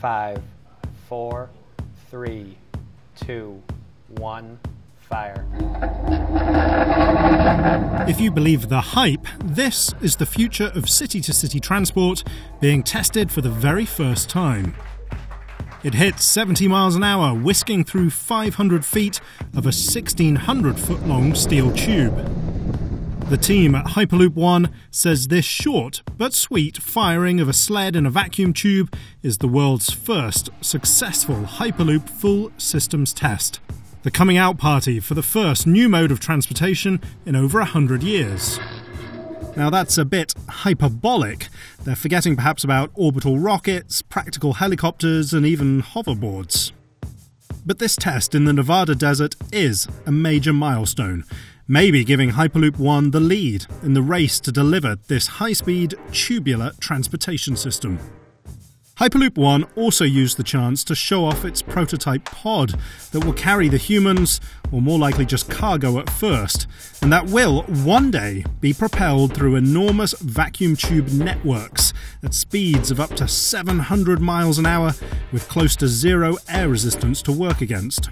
five, four, three, two, one, fire. If you believe the hype, this is the future of city to city transport being tested for the very first time. It hits 70 miles an hour, whisking through 500 feet of a 1600 foot long steel tube. The team at Hyperloop One says this short but sweet firing of a sled in a vacuum tube is the world's first successful Hyperloop full systems test. The coming out party for the first new mode of transportation in over a hundred years. Now that's a bit hyperbolic. They're forgetting perhaps about orbital rockets, practical helicopters, and even hoverboards. But this test in the Nevada desert is a major milestone, maybe giving Hyperloop One the lead in the race to deliver this high speed tubular transportation system. Hyperloop One also used the chance to show off its prototype pod that will carry the humans, or more likely just cargo at first, and that will one day be propelled through enormous vacuum tube networks at speeds of up to 700 miles an hour with close to zero air resistance to work against.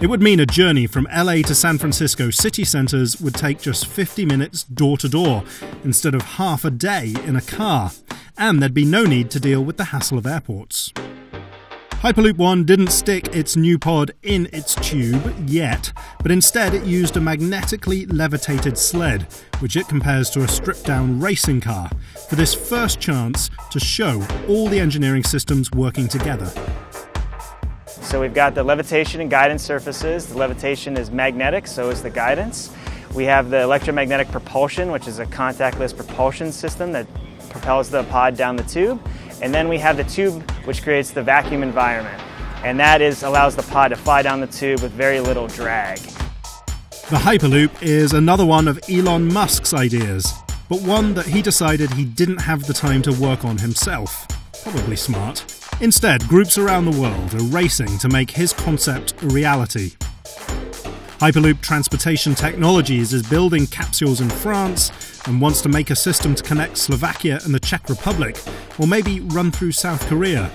It would mean a journey from LA to San Francisco city centres would take just 50 minutes door to door instead of half a day in a car and there'd be no need to deal with the hassle of airports. Hyperloop One didn't stick its new pod in its tube yet, but instead it used a magnetically levitated sled, which it compares to a stripped down racing car, for this first chance to show all the engineering systems working together. So we've got the levitation and guidance surfaces. The levitation is magnetic, so is the guidance. We have the electromagnetic propulsion, which is a contactless propulsion system that propels the pod down the tube. And then we have the tube which creates the vacuum environment. And that is allows the pod to fly down the tube with very little drag. The Hyperloop is another one of Elon Musk's ideas, but one that he decided he didn't have the time to work on himself. Probably smart. Instead, groups around the world are racing to make his concept a reality. Hyperloop Transportation Technologies is building capsules in France and wants to make a system to connect Slovakia and the Czech Republic, or maybe run through South Korea.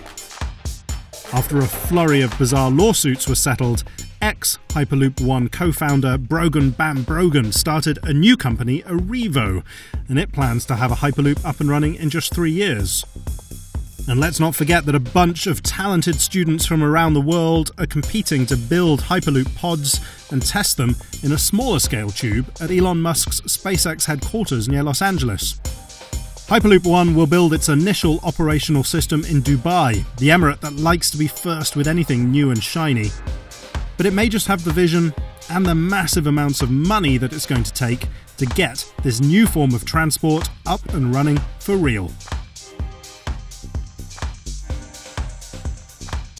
After a flurry of bizarre lawsuits were settled, ex Hyperloop One co founder Brogan BamBrogan started a new company, Arrivo, and it plans to have a Hyperloop up and running in just three years. And let's not forget that a bunch of talented students from around the world are competing to build Hyperloop pods and test them in a smaller scale tube at Elon Musk's SpaceX headquarters near Los Angeles. Hyperloop One will build its initial operational system in Dubai, the emirate that likes to be first with anything new and shiny. But it may just have the vision and the massive amounts of money that it's going to take to get this new form of transport up and running for real.